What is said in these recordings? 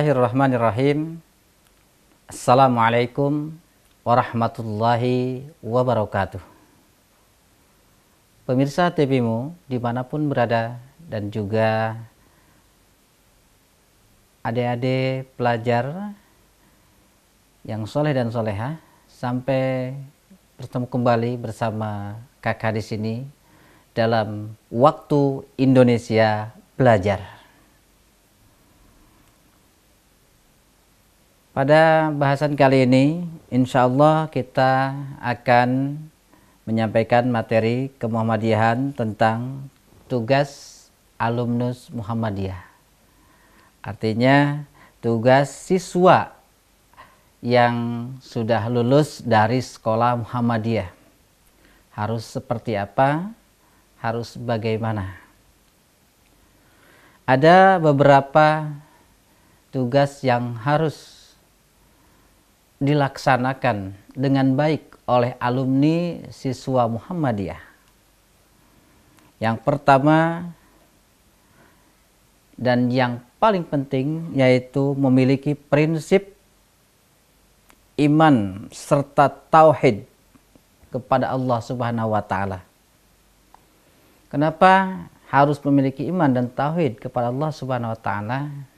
Bismillahirrahmanirrahim. Assalamualaikum warahmatullahi wabarakatuh. Pemirsa TVmu di mana pun berada dan juga adik-adik pelajar yang soleh dan soleha sampai bertemu kembali bersama kakak di sini dalam waktu Indonesia belajar. Pada bahasan kali ini, insya Allah kita akan menyampaikan materi kemuhammadiyahan tentang tugas alumnus Muhammadiyah. Artinya tugas siswa yang sudah lulus dari sekolah Muhammadiyah. Harus seperti apa? Harus bagaimana? Ada beberapa tugas yang harus dilaksanakan dengan baik oleh alumni siswa Muhammadiyah. Yang pertama dan yang paling penting yaitu memiliki prinsip iman serta tauhid kepada Allah Subhanahu wa taala. Kenapa harus memiliki iman dan tauhid kepada Allah Subhanahu wa taala?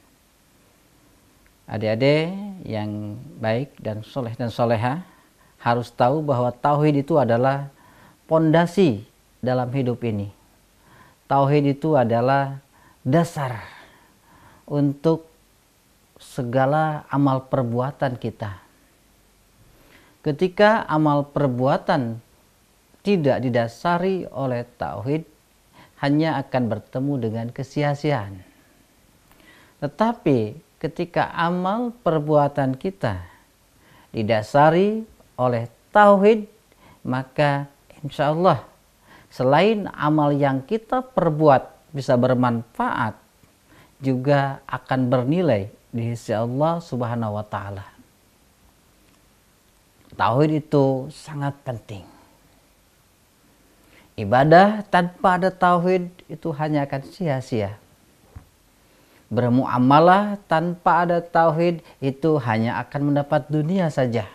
Adik-adik yang baik dan soleh dan soleha harus tahu bahwa tauhid itu adalah pondasi dalam hidup ini. Tauhid itu adalah dasar untuk segala amal perbuatan kita. Ketika amal perbuatan tidak didasari oleh tauhid, hanya akan bertemu dengan kesia-siaan. Tetapi ketika amal perbuatan kita didasari oleh tauhid maka insya Allah selain amal yang kita perbuat bisa bermanfaat juga akan bernilai di sisi Allah Subhanahu wa taala. Tauhid itu sangat penting. Ibadah tanpa ada tauhid itu hanya akan sia-sia bermuamalah tanpa ada tauhid itu hanya akan mendapat dunia saja.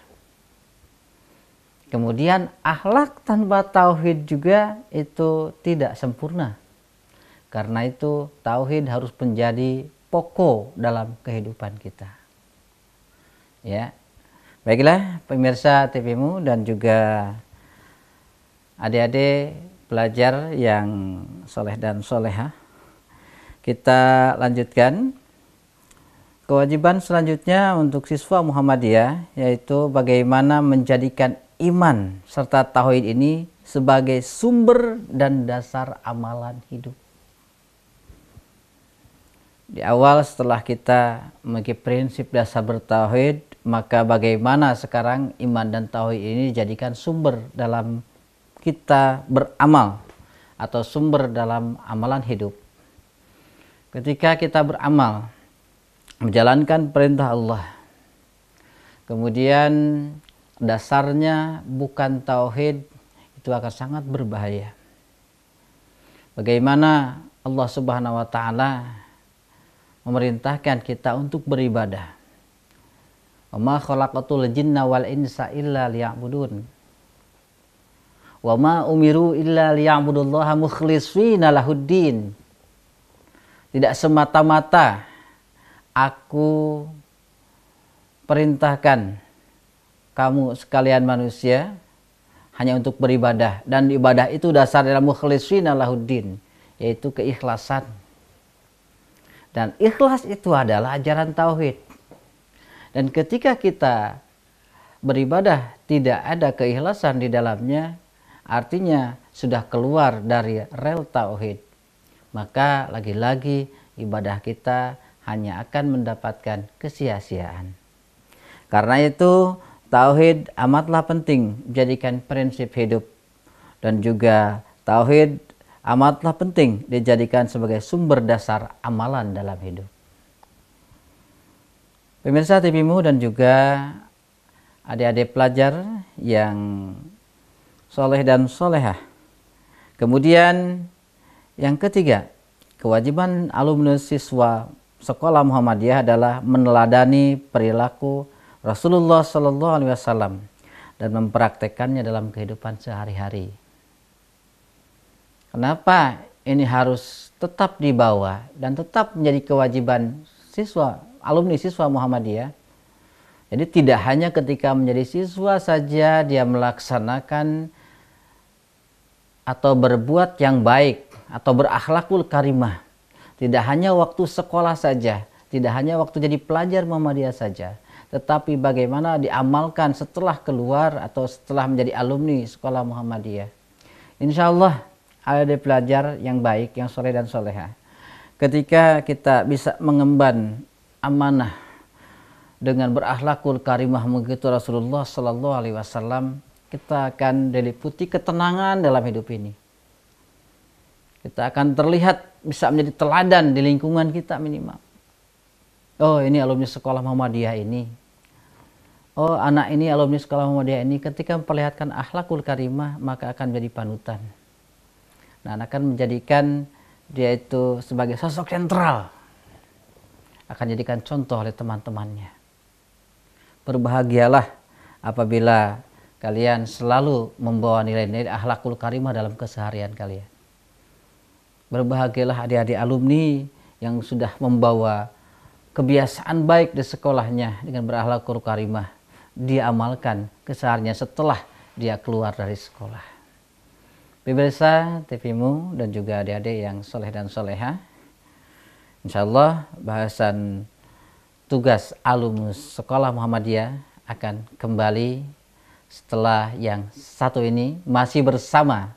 Kemudian akhlak tanpa tauhid juga itu tidak sempurna. Karena itu tauhid harus menjadi pokok dalam kehidupan kita. Ya. Baiklah pemirsa TVmu dan juga adik-adik pelajar yang soleh dan soleha kita lanjutkan. Kewajiban selanjutnya untuk siswa Muhammadiyah yaitu bagaimana menjadikan iman serta tauhid ini sebagai sumber dan dasar amalan hidup. Di awal setelah kita memiliki prinsip dasar bertauhid, maka bagaimana sekarang iman dan tauhid ini dijadikan sumber dalam kita beramal atau sumber dalam amalan hidup ketika kita beramal menjalankan perintah Allah kemudian dasarnya bukan tauhid itu akan sangat berbahaya. Bagaimana Allah Subhanahu wa taala memerintahkan kita untuk beribadah? Wa ma khalaqatul jinna wal insa illa liya'budun. Wa ma umiru illa liya'budullaha mukhlishina lahuddin tidak semata-mata aku perintahkan kamu sekalian manusia hanya untuk beribadah dan ibadah itu dasar dalam mukhlisina lahuddin yaitu keikhlasan. Dan ikhlas itu adalah ajaran tauhid. Dan ketika kita beribadah tidak ada keikhlasan di dalamnya, artinya sudah keluar dari rel tauhid maka lagi-lagi ibadah kita hanya akan mendapatkan kesia-siaan. Karena itu tauhid amatlah penting dijadikan prinsip hidup dan juga tauhid amatlah penting dijadikan sebagai sumber dasar amalan dalam hidup. Pemirsa TVmu dan juga adik-adik pelajar yang soleh dan solehah. Kemudian yang ketiga, kewajiban alumnus siswa sekolah Muhammadiyah adalah meneladani perilaku Rasulullah Shallallahu Alaihi Wasallam dan mempraktekannya dalam kehidupan sehari-hari. Kenapa ini harus tetap dibawa dan tetap menjadi kewajiban siswa alumni siswa Muhammadiyah? Jadi tidak hanya ketika menjadi siswa saja dia melaksanakan atau berbuat yang baik atau berakhlakul karimah. Tidak hanya waktu sekolah saja, tidak hanya waktu jadi pelajar Muhammadiyah saja, tetapi bagaimana diamalkan setelah keluar atau setelah menjadi alumni sekolah Muhammadiyah. Insya Allah ada pelajar yang baik, yang soleh dan soleha. Ketika kita bisa mengemban amanah dengan berakhlakul karimah begitu Rasulullah Sallallahu Alaihi Wasallam kita akan diliputi ketenangan dalam hidup ini. Kita akan terlihat bisa menjadi teladan di lingkungan kita minimal. Oh ini alumni sekolah Muhammadiyah ini. Oh anak ini alumni sekolah Muhammadiyah ini ketika memperlihatkan akhlakul karimah maka akan menjadi panutan. Nah akan menjadikan dia itu sebagai sosok sentral. Akan jadikan contoh oleh teman-temannya. Berbahagialah apabila kalian selalu membawa nilai-nilai akhlakul karimah dalam keseharian kalian. Berbahagialah adik-adik alumni yang sudah membawa kebiasaan baik di sekolahnya dengan berakhlakul karimah. Dia amalkan kesehariannya setelah dia keluar dari sekolah. Pemirsa TVmu dan juga adik-adik yang soleh dan soleha. Insya Allah bahasan tugas alumnus sekolah Muhammadiyah akan kembali setelah yang satu ini masih bersama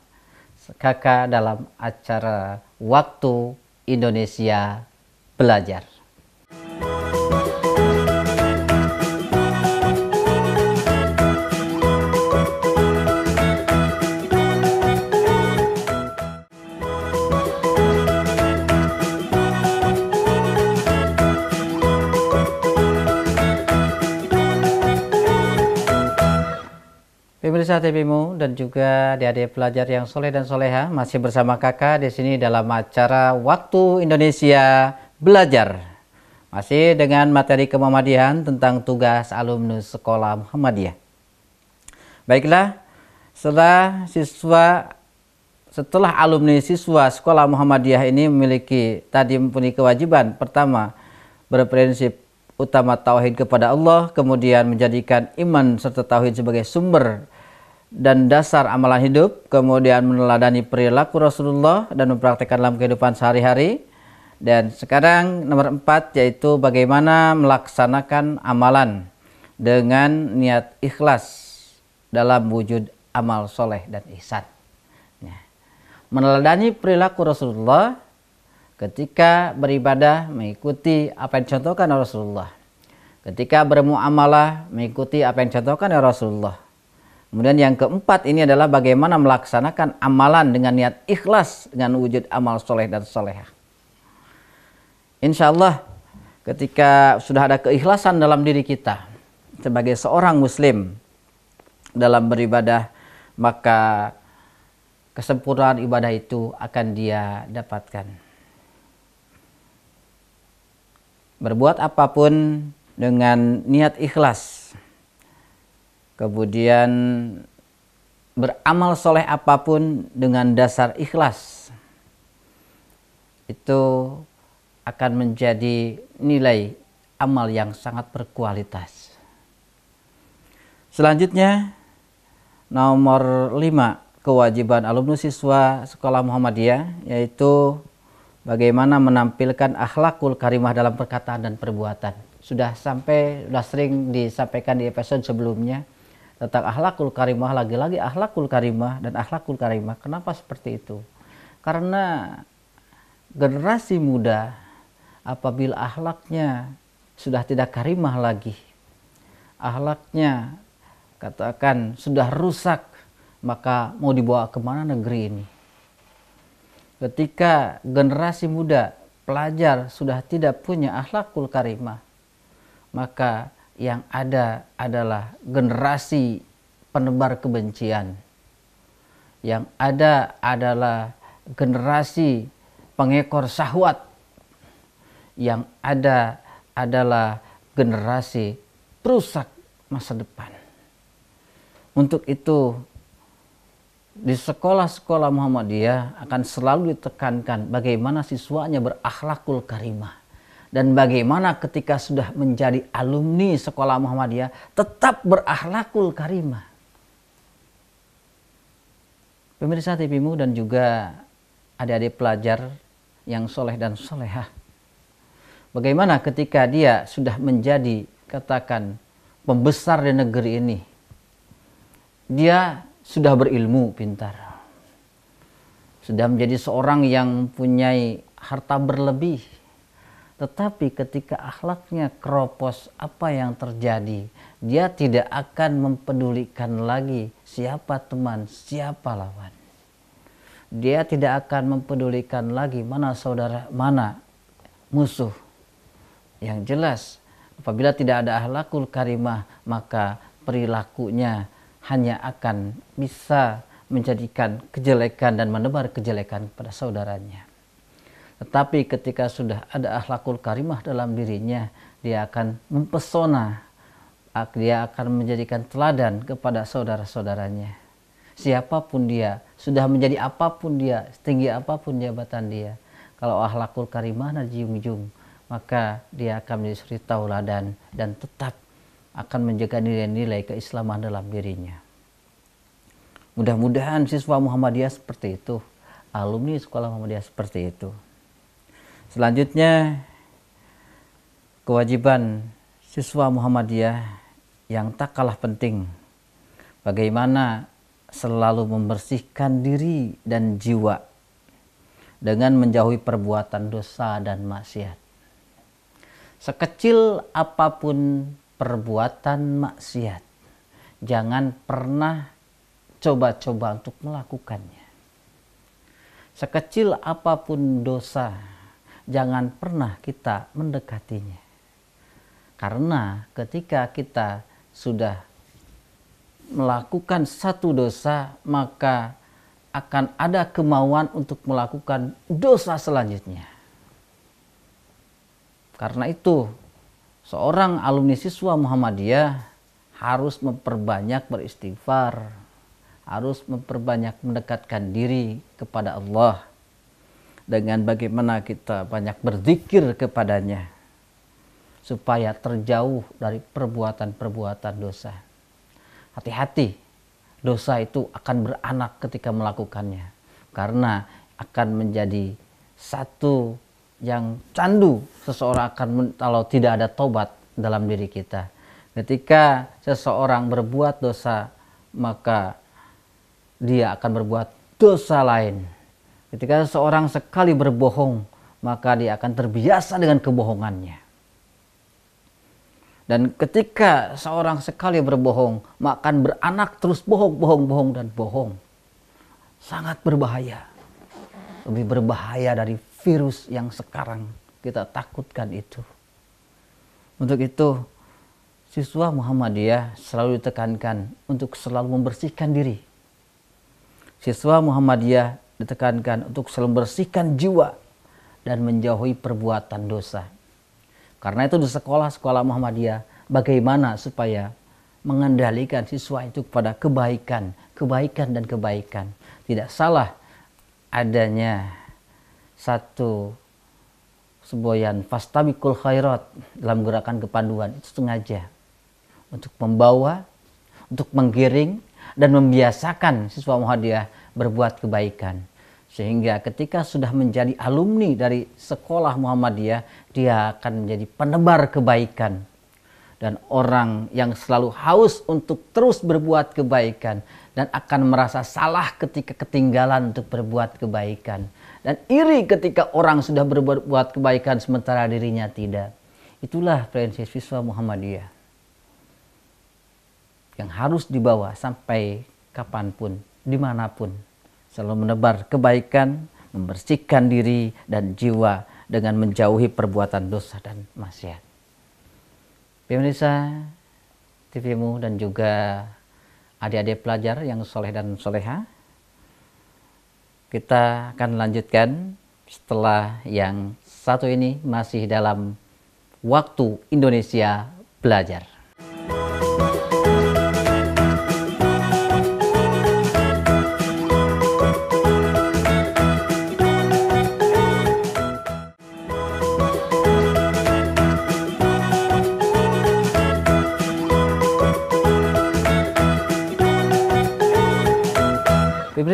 kakak dalam acara Waktu Indonesia Belajar. Pemirsa TVmu dan juga adik-adik pelajar yang soleh dan soleha masih bersama kakak di sini dalam acara Waktu Indonesia Belajar. Masih dengan materi kemuhammadiyah tentang tugas alumnus sekolah Muhammadiyah. Baiklah, setelah siswa setelah alumni siswa sekolah Muhammadiyah ini memiliki tadi mempunyai kewajiban pertama berprinsip utama tauhid kepada Allah, kemudian menjadikan iman serta tauhid sebagai sumber dan dasar amalan hidup, kemudian meneladani perilaku Rasulullah dan mempraktikkan dalam kehidupan sehari-hari. Dan sekarang nomor empat yaitu bagaimana melaksanakan amalan dengan niat ikhlas dalam wujud amal soleh dan ihsan. Ya. Meneladani perilaku Rasulullah ketika beribadah mengikuti apa yang dicontohkan oleh Rasulullah. Ketika bermuamalah mengikuti apa yang dicontohkan oleh Rasulullah. Kemudian yang keempat ini adalah bagaimana melaksanakan amalan dengan niat ikhlas dengan wujud amal soleh dan solehah. Insya Allah ketika sudah ada keikhlasan dalam diri kita sebagai seorang muslim dalam beribadah maka kesempurnaan ibadah itu akan dia dapatkan. berbuat apa pun dengan niat ikhlas. Kemudian beramal soleh apa pun dengan dasar ikhlas. Itu akan menjadi nilai amal yang sangat berkualitas. Selanjutnya, nomor lima kewajiban alumni siswa sekolah Muhammadiyah yaitu bagaimana menampilkan akhlakul karimah dalam perkataan dan perbuatan. Sudah sampai, sudah sering disampaikan di episode sebelumnya tentang akhlakul karimah, lagi-lagi akhlakul karimah dan akhlakul karimah. Kenapa seperti itu? Karena generasi muda apabila akhlaknya sudah tidak karimah lagi, akhlaknya katakan sudah rusak, maka mau dibawa ke mana negeri ini? ketika generasi muda pelajar sudah tidak punya akhlakul karimah maka yang ada adalah generasi penebar kebencian. Yang ada adalah generasi pengekor syahwat. Yang ada adalah generasi perusak masa depan. Untuk itu di sekolah-sekolah Muhammadiyah akan selalu ditekankan bagaimana siswanya berakhlakul karimah dan bagaimana ketika sudah menjadi alumni sekolah Muhammadiyah tetap berakhlakul karimah. Pemirsa TVmu dan juga adik-adik pelajar yang soleh dan solehah. Bagaimana ketika dia sudah menjadi katakan pembesar di negeri ini. Dia sudah berilmu pintar. Sudah menjadi seorang yang mempunyai harta berlebih. Tetapi ketika akhlaknya keropos, apa yang terjadi? Dia tidak akan mempedulikan lagi siapa teman, siapa lawan. Dia tidak akan mempedulikan lagi mana saudara, mana musuh. Yang jelas, apabila tidak ada akhlakul karimah, maka perilakunya hanya akan bisa menjadikan kejelekan dan menebar kejelekan kepada saudaranya. Tetapi ketika sudah ada akhlakul karimah dalam dirinya, dia akan mempesona, dia akan menjadikan teladan kepada saudara-saudaranya. Siapa pun dia, sudah menjadi apa pun dia, setinggi apa pun jabatan dia. Kalau akhlakul karimah na jung maka dia akan menjadi suri tauladan dan tetap akan menjaga nilai-nilai keislaman dalam dirinya. Mudah-mudahan siswa Muhammadiyah seperti itu, alumni sekolah Muhammadiyah seperti itu. Selanjutnya, kewajiban siswa Muhammadiyah yang tak kalah penting, bagaimana selalu membersihkan diri dan jiwa dengan menjauhi perbuatan dosa dan maksiat. Sekecil apa pun perbuatan maksiat. Jangan pernah coba-coba untuk melakukannya. Sekecil apa pun dosa, jangan pernah kita mendekatinya. Karena ketika kita sudah melakukan satu dosa, maka akan ada kemauan untuk melakukan dosa selanjutnya. Karena itu, seorang alumni siswa Muhammadiyah harus memperbanyak beristighfar, harus memperbanyak mendekatkan diri kepada Allah dengan bagaimana kita banyak berzikir kepadanya supaya terjauh dari perbuatan-perbuatan dosa. Hati-hati, dosa itu akan beranak ketika melakukannya karena akan menjadi satu yang candu seseorang akan kalau tidak ada tobat dalam diri kita. Ketika seseorang berbuat dosa, maka dia akan berbuat dosa lain. Ketika seseorang sekali berbohong, maka dia akan terbiasa dengan kebohongannya. Dan ketika seorang sekali berbohong, maka akan beranak terus bohong, bohong, bohong, dan bohong. Sangat berbahaya. Lebih berbahaya dari virus yang sekarang kita takutkan itu. Untuk itu, siswa Muhammadiyah selalu ditekankan untuk selalu membersihkan diri. Siswa Muhammadiyah ditekankan untuk selalu membersihkan jiwa dan menjauhi perbuatan dosa. Karena itu di sekolah-sekolah Muhammadiyah, bagaimana supaya mengendalikan siswa itu kepada kebaikan, kebaikan dan kebaikan. Tidak salah adanya satu semboyan fastabikul khairat dalam gerakan kepanduan itu sengaja untuk membawa, untuk menggiring dan membiasakan siswa Muhammadiyah berbuat kebaikan. Sehingga ketika sudah menjadi alumni dari sekolah Muhammadiyah, dia akan menjadi penebar kebaikan. Dan orang yang selalu haus untuk terus berbuat kebaikan dan akan merasa salah ketika ketinggalan untuk berbuat kebaikan dan iri ketika orang sudah berbuat kebaikan sementara dirinya tidak. Itulah prinsip siswa Muhammadiyah yang harus dibawa sampai kapan pun, di mana pun. Selalu menebar kebaikan, membersihkan diri dan jiwa dengan menjauhi perbuatan dosa dan maksiat. Pemirsa TVmu dan juga adik-adik pelajar yang soleh dan soleha, kita akan lanjutkan setelah yang satu ini masih dalam waktu Indonesia belajar.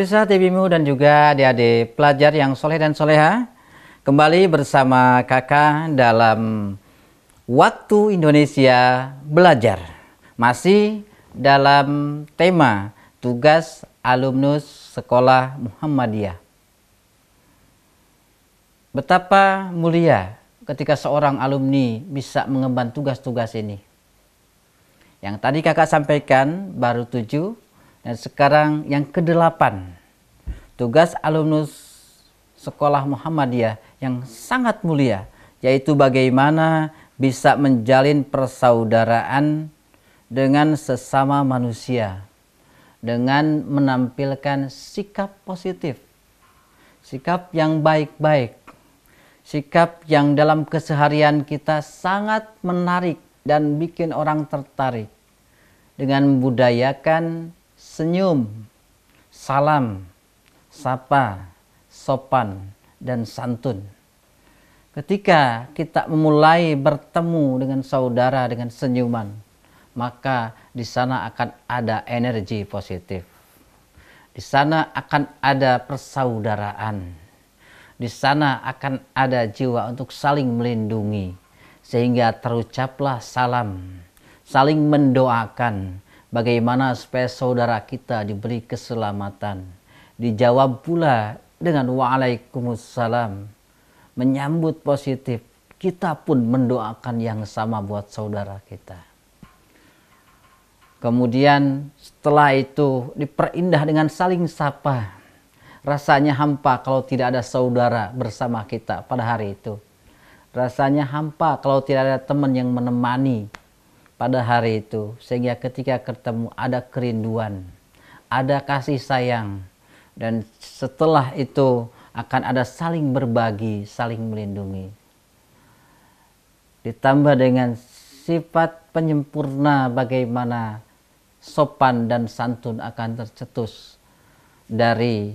Pemirsa TVMU dan juga adik-adik pelajar yang soleh dan soleha Kembali bersama kakak dalam Waktu Indonesia Belajar. Masih dalam tema tugas alumnus Sekolah Muhammadiyah. Betapa mulia ketika seorang alumni bisa mengemban tugas-tugas ini. Yang tadi kakak sampaikan baru tujuh dan sekarang yang kedelapan, tugas alumnus Sekolah Muhammadiyah yang sangat mulia, yaitu bagaimana bisa menjalin persaudaraan dengan sesama manusia, dengan menampilkan sikap positif, sikap yang baik-baik, sikap yang dalam keseharian kita sangat menarik dan bikin orang tertarik dengan membudayakan senyum, salam, sapa, sopan, dan santun. Ketika kita memulai bertemu dengan saudara dengan senyuman, maka di sana akan ada energi positif. Di sana akan ada persaudaraan. Di sana akan ada jiwa untuk saling melindungi, sehingga terucaplah salam, saling mendoakan, Bagaimana supaya saudara kita diberi keselamatan? Dijawab pula dengan waalaikumsalam. Menyambut positif. Kita pun mendoakan yang sama buat saudara kita. Kemudian setelah itu diperindah dengan saling sapa. Rasanya hampa kalau tidak ada saudara bersama kita pada hari itu. Rasanya hampa kalau tidak ada teman yang menemani pada hari itu sehingga ketika ketemu ada kerinduan ada kasih sayang dan setelah itu akan ada saling berbagi saling melindungi ditambah dengan sifat penyempurna bagaimana sopan dan santun akan tercetus dari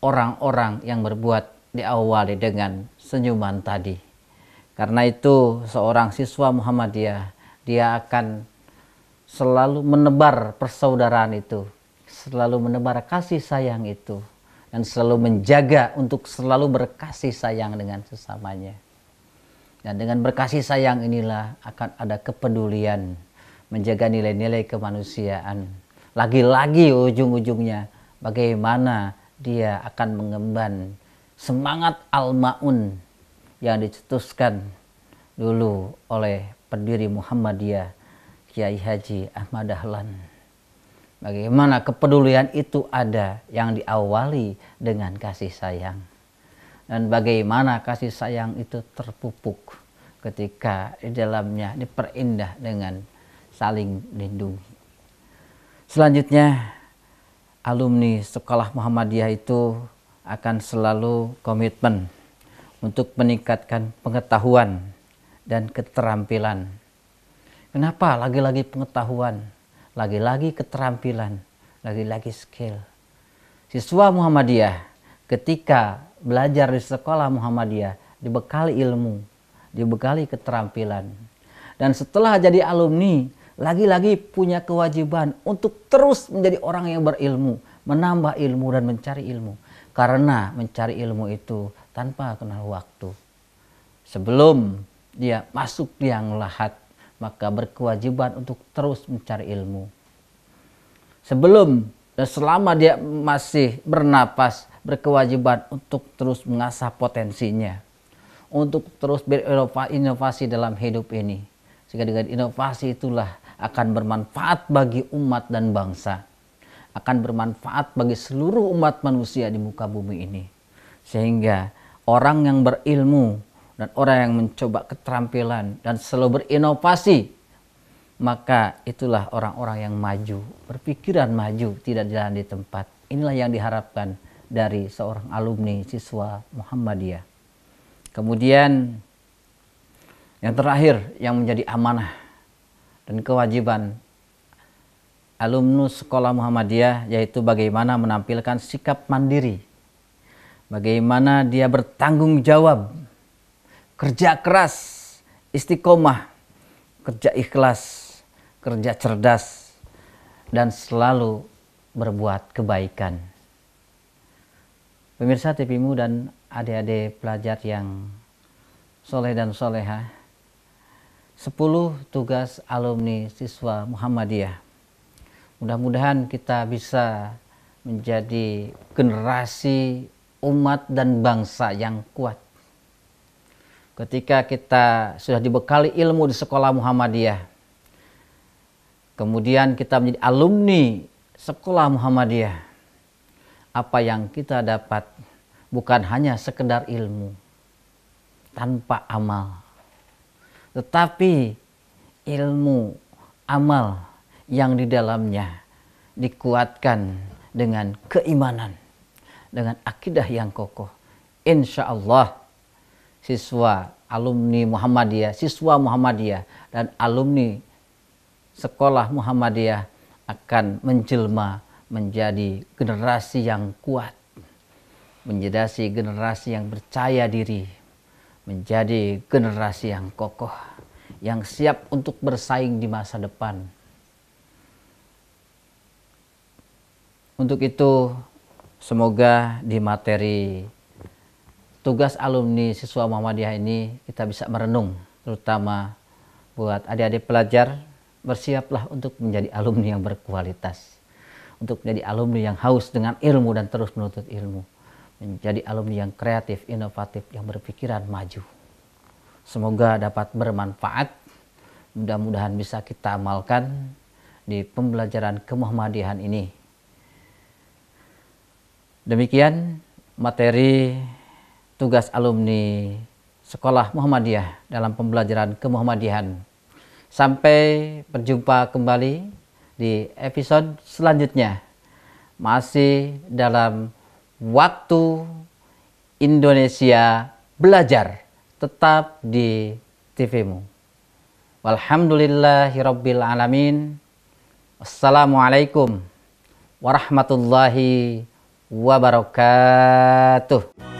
orang-orang yang berbuat diawali dengan senyuman tadi. Karena itu seorang siswa Muhammadiyah dia akan selalu menebar persaudaraan itu, selalu menebar kasih sayang itu, dan selalu menjaga untuk selalu berkasih sayang dengan sesamanya. Dan dengan berkasih sayang inilah akan ada kepedulian, menjaga nilai-nilai kemanusiaan. Lagi-lagi ujung-ujungnya bagaimana dia akan mengemban semangat al-ma'un yang dicetuskan dulu oleh pendiri Muhammadiyah Kiai Haji Ahmad Dahlan. Bagaimana kepedulian itu ada yang diawali dengan kasih sayang. Dan bagaimana kasih sayang itu terpupuk ketika di dalamnya diperindah dengan saling lindungi. Selanjutnya, alumni sekolah Muhammadiyah itu akan selalu komitmen untuk meningkatkan pengetahuan dan keterampilan. Kenapa? Lagi-lagi pengetahuan, lagi-lagi keterampilan, lagi-lagi skill. Siswa Muhammadiyah ketika belajar di sekolah Muhammadiyah dibekali ilmu, dibekali keterampilan. Dan setelah jadi alumni, lagi-lagi punya kewajiban untuk terus menjadi orang yang berilmu, menambah ilmu dan mencari ilmu. Karena mencari ilmu itu tanpa kenal waktu. Sebelum dia masuk yang lahat, maka berkewajiban untuk terus mencari ilmu. Sebelum dan selama dia masih bernapas, berkewajiban untuk terus mengasah potensinya. Untuk terus berinovasi dalam hidup ini. Sehingga dengan inovasi itulah akan bermanfaat bagi umat dan bangsa. Akan bermanfaat bagi seluruh umat manusia di muka bumi ini. Sehingga orang yang berilmu dan orang yang mencoba keterampilan dan selalu berinovasi maka itulah orang-orang yang maju berpikiran maju tidak jalan di tempat inilah yang diharapkan dari seorang alumni siswa Muhammadiyah. Kemudian yang terakhir yang menjadi amanah dan kewajiban alumnus sekolah Muhammadiyah yaitu bagaimana menampilkan sikap mandiri. Bagaimana dia bertanggung jawab, kerja keras, istiqomah, kerja ikhlas, kerja cerdas, dan selalu berbuat kebaikan. Pemirsa TVmu dan adik-adik pelajar yang soleh dan soleha, 10 tugas alumni siswa Muhammadiyah Mudah-mudahan kita bisa menjadi generasi umat dan bangsa yang kuat. Ketika kita sudah dibekali ilmu di sekolah Muhammadiyah, kemudian kita menjadi alumni sekolah Muhammadiyah, apa yang kita dapat bukan hanya sekedar ilmu tanpa amal, tetapi ilmu, amal yang di dalamnya dikuatkan dengan keimanan, dengan akidah yang kokoh. Insya Allah siswa alumni Muhammadiyah, siswa Muhammadiyah dan alumni sekolah Muhammadiyah akan menjelma menjadi generasi yang kuat, menjadi generasi yang percaya diri, menjadi generasi yang kokoh, yang siap untuk bersaing di masa depan. Untuk itu, semoga di materi tugas alumni siswa Muhammadiyah ini kita bisa merenung, terutama buat adik-adik pelajar, bersiaplah untuk menjadi alumni yang berkualitas. Untuk menjadi alumni yang haus dengan ilmu dan terus menuntut ilmu. Menjadi alumni yang kreatif, inovatif, yang berpikiran maju. Semoga dapat bermanfaat. Mudah-mudahan bisa kita amalkan di pembelajaran kemuhammadiyahan ini Demikian materi tugas alumni Sekolah Muhammadiyah dalam pembelajaran kemuhammadiyahan. Sampai berjumpa kembali di episode selanjutnya. Masih dalam waktu Indonesia belajar tetap di TVmu. Walhamdulillahirabbil alamin. Wassalamualaikum warahmatullahi wabarakatuh.